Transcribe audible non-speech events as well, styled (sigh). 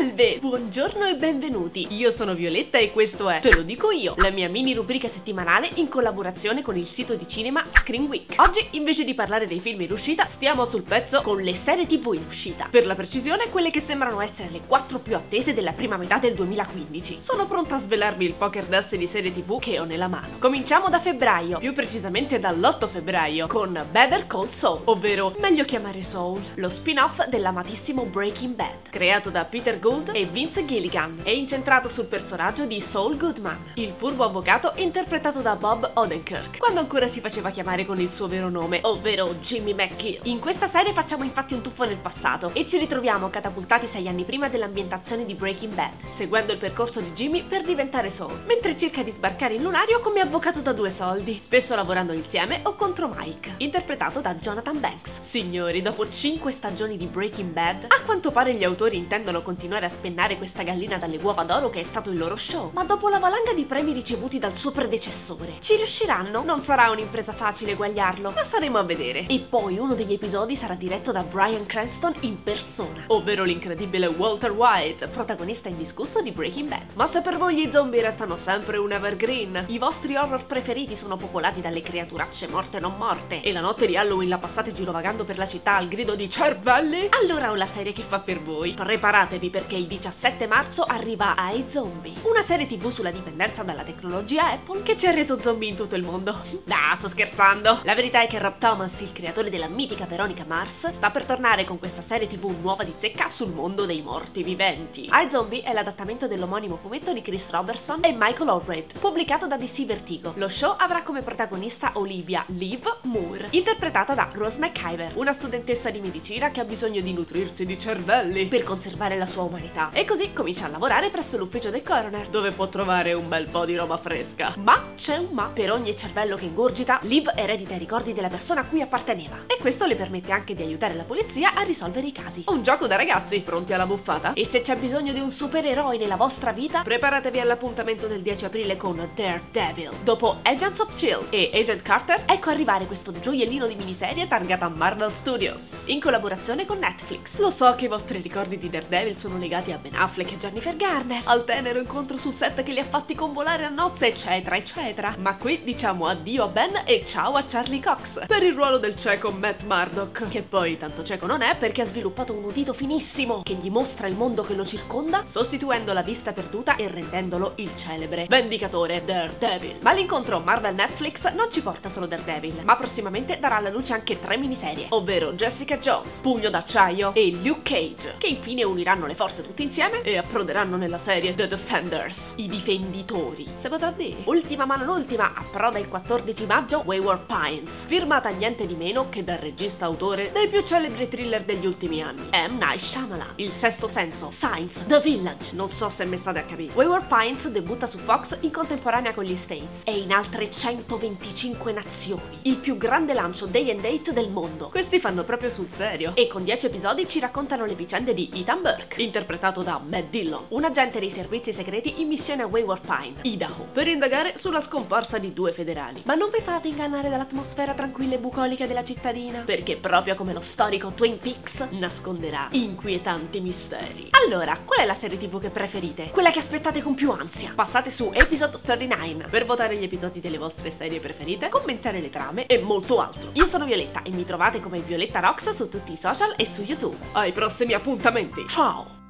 Salve! Buongiorno e benvenuti! Io sono Violetta e questo è Te lo dico io, la mia mini rubrica settimanale in collaborazione con il sito di cinema Screen Week. Oggi, invece di parlare dei film in uscita, stiamo sul pezzo con le serie tv in uscita. Per la precisione, quelle che sembrano essere le quattro più attese della prima metà del 2015. Sono pronta a svelarvi il poker d'asse di serie tv che ho nella mano. Cominciamo da febbraio, più precisamente dall'8 febbraio, con Better Call Saul, ovvero meglio chiamare Soul, lo spin-off dell'amatissimo Breaking Bad, creato da Peter Gould e Vince Gilligan e incentrato sul personaggio di Saul Goodman, il furbo avvocato interpretato da Bob Odenkirk, quando ancora si faceva chiamare con il suo vero nome, ovvero Jimmy McGill. In questa serie facciamo infatti un tuffo nel passato e ci ritroviamo catapultati sei anni prima dell'ambientazione di Breaking Bad, seguendo il percorso di Jimmy per diventare Saul, mentre cerca di sbarcare in lunario come avvocato da due soldi, spesso lavorando insieme o contro Mike, interpretato da Jonathan Banks. Signori, dopo 5 stagioni di Breaking Bad, a quanto pare gli autori intendono continuare a spennare questa gallina dalle uova d'oro che è stato il loro show, ma dopo la valanga di premi ricevuti dal suo predecessore, ci riusciranno? Non sarà un'impresa facile eguagliarlo, ma staremo a vedere. E poi uno degli episodi sarà diretto da Brian Cranston in persona, ovvero l'incredibile Walter White, protagonista indiscusso di Breaking Bad. Ma se per voi gli zombie restano sempre un evergreen, i vostri horror preferiti sono popolati dalle creaturacce morte non morte, e la notte di Halloween la passate girovagando per la città al grido di cervelli, allora ho la serie che fa per voi. Preparatevi perché il 17 marzo arriva I Zombie, una serie tv sulla dipendenza dalla tecnologia Apple che ci ha reso zombie in tutto il mondo. (laughs) Ah, sto scherzando! La verità è che Rob Thomas, il creatore della mitica Veronica Mars, sta per tornare con questa serie tv nuova di zecca sul mondo dei morti viventi. I Zombie è l'adattamento dell'omonimo fumetto di Chris Robertson e Michael Allred, pubblicato da DC Vertigo. Lo show avrà come protagonista Olivia Liv Moore, interpretata da Rose McIver, una studentessa di medicina che ha bisogno di nutrirsi di cervelli per conservare la sua umanità. E così comincia a lavorare presso l'ufficio del coroner, dove può trovare un bel po' di roba fresca. Ma c'è un ma. Per ogni cervello che ingurgita, Liv eredita i ricordi della persona a cui apparteneva. E questo le permette anche di aiutare la polizia a risolvere i casi. Un gioco da ragazzi, pronti alla buffata? E se c'è bisogno di un supereroe nella vostra vita, preparatevi all'appuntamento del 10 aprile con Daredevil. Dopo Agents of S.H.I.E.L.D. e Agent Carter, ecco arrivare questo gioiellino di miniserie targata Marvel Studios, in collaborazione con Netflix. Lo so che i vostri ricordi di Daredevil sono legati a Ben Affleck e Jennifer Garner, al tenero incontro sul set che li ha fatti convolare a nozze, eccetera, eccetera. Ma qui diciamo addio a Ben e ciao a Charlie Cox per il ruolo del cieco Matt Murdock, che poi tanto cieco non è perché ha sviluppato un udito finissimo che gli mostra il mondo che lo circonda, sostituendo la vista perduta e rendendolo il celebre vendicatore Daredevil. Ma l'incontro Marvel-Netflix non ci porta solo Daredevil, ma prossimamente darà alla luce anche tre miniserie, ovvero Jessica Jones, Pugno d'acciaio e Luke Cage, che infine uniranno le forze tutti insieme e approderanno nella serie The Defenders, i difenditori. Se potrà dire. Ultima ma non ultima, approda il 14 maggio Wayward Pines, firmata niente di meno che dal regista autore dei più celebri thriller degli ultimi anni, M. Night Shyamalan. Il sesto senso, Science, The Village, non so se mi state a capire. Wayward Pines debutta su Fox in contemporanea con gli States e in altre 125 nazioni. Il più grande lancio day and date del mondo. Questi fanno proprio sul serio. E con 10 episodi ci raccontano le vicende di Ethan Burke, interpretato da Matt Dillon, un agente dei servizi segreti in missione a Wayward Pine, Idaho, per indagare sulla scomparsa di due federali. Ma non vi fate ingannare dall'atmosfera tranquilla e bucolica della cittadina, perché proprio come lo storico Twin Peaks nasconderà inquietanti misteri. Allora, qual è la serie tv che preferite? Quella che aspettate con più ansia? Passate su Episode 39 per votare gli episodi delle vostre serie preferite, commentare le trame e molto altro. Io sono Violetta e mi trovate come Violetta Rox su tutti i social e su YouTube. Ai prossimi appuntamenti. Ciao!